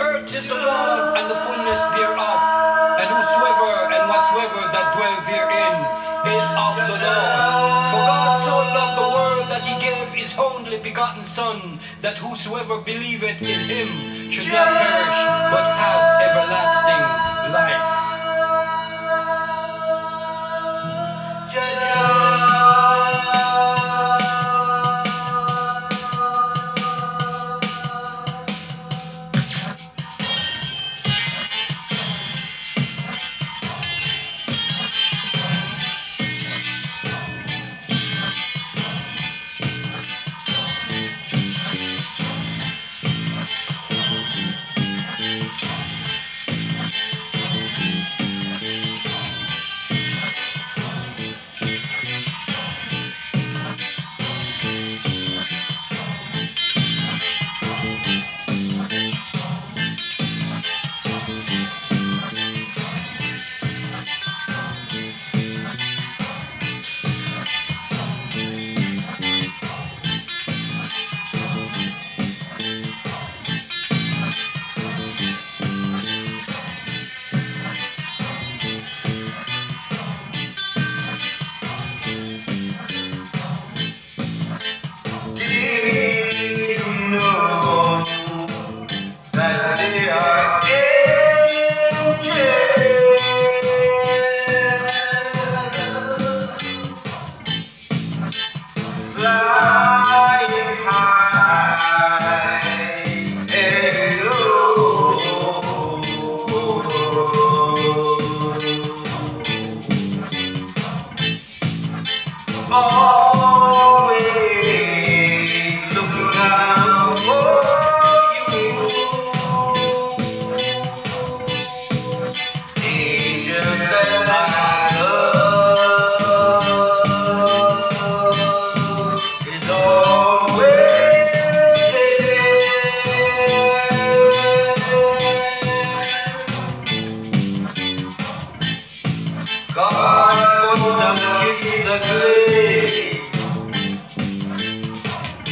earth is the Lord and the fullness thereof, and whosoever and whatsoever that dwell therein is of the Lord. For God so loved the world that he gave his only begotten Son, that whosoever believeth in him should not perish, but have everlasting life.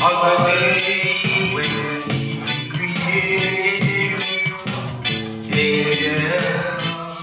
all the way when created angels.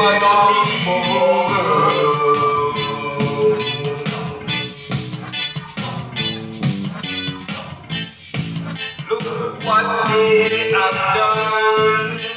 might not keep what I've done.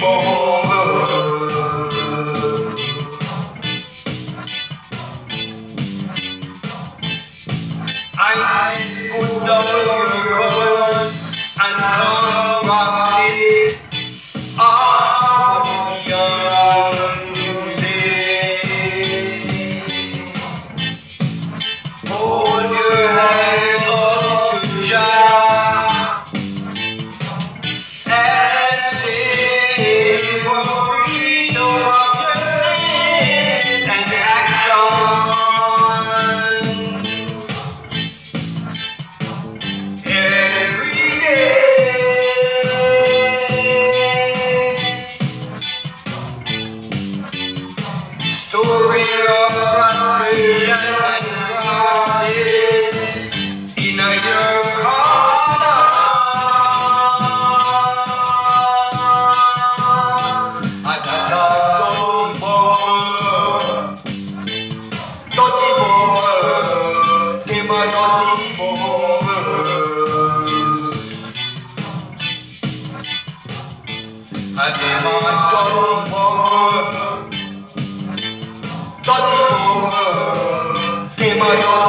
I'm good, double him